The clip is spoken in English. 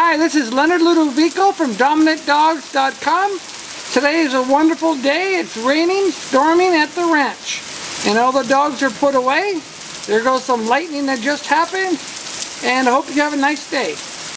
Hi, this is Leonard Ludovico from DominantDogs.com. Today is a wonderful day. It's raining, storming at the ranch. And all the dogs are put away. There goes some lightning that just happened. And I hope you have a nice day.